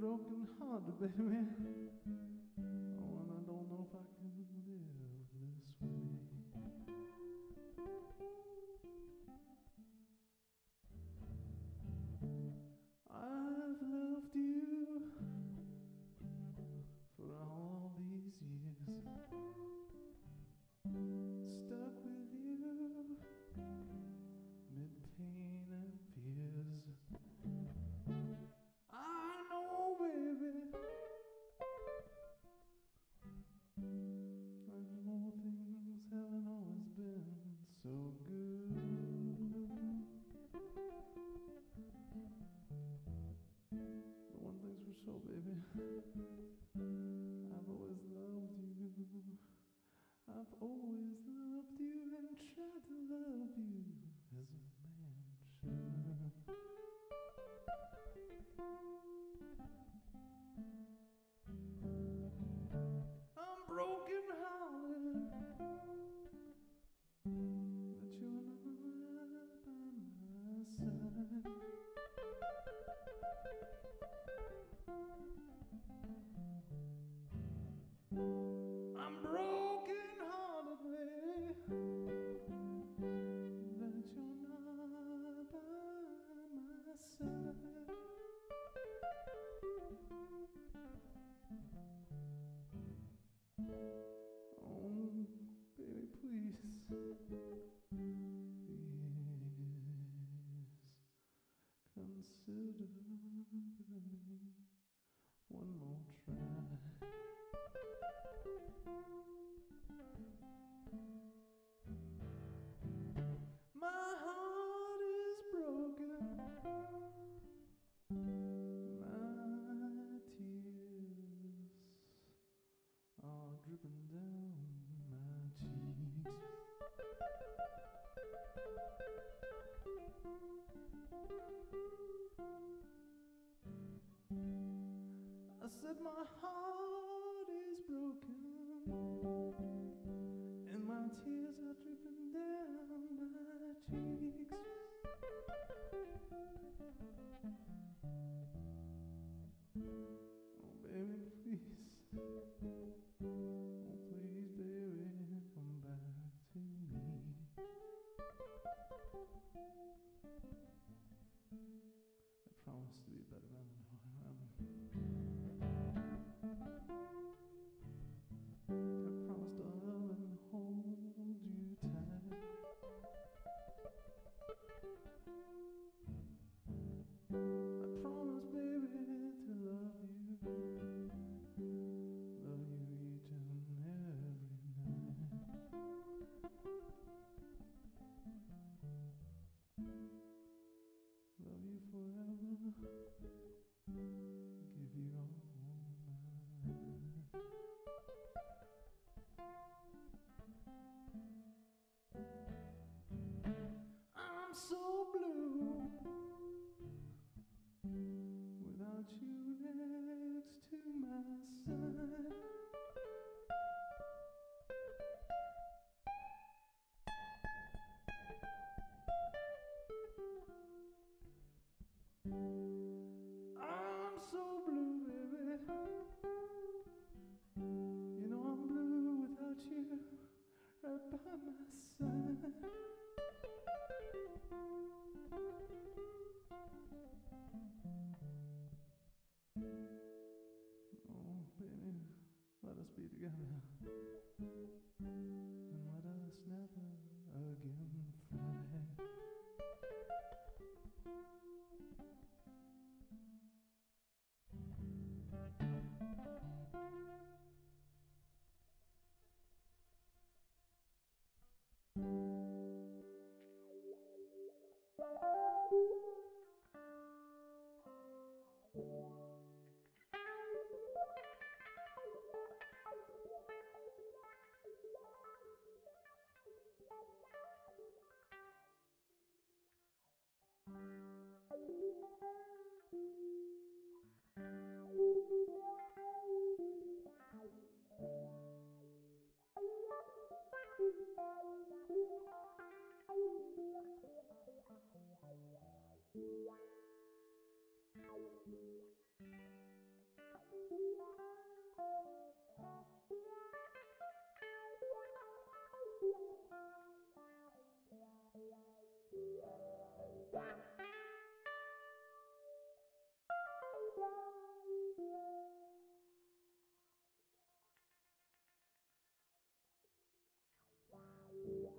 broken hearted, baby. Oh, and I don't know if I can so good. But one thing's for sure, baby. I've always loved you. I've always I said my heart is broken and my tears are dripping down my cheeks. Oh, baby, please. Oh, please, baby, come back to me. promise to be a better man than her.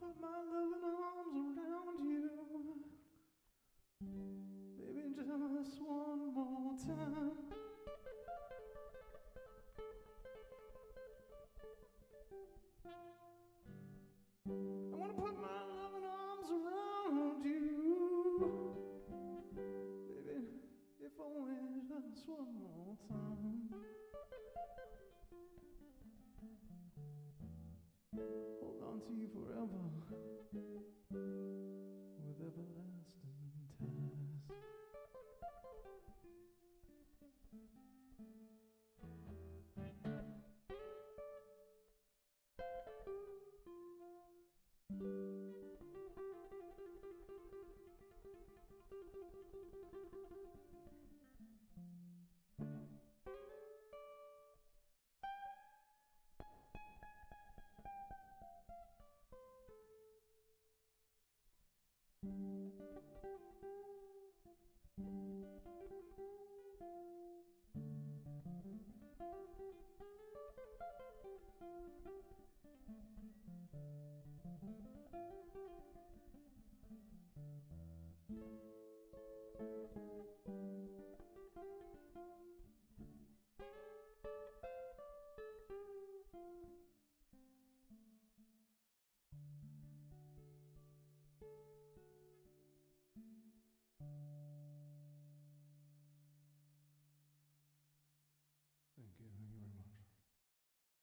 put my loving arms around To you forever with everlasting.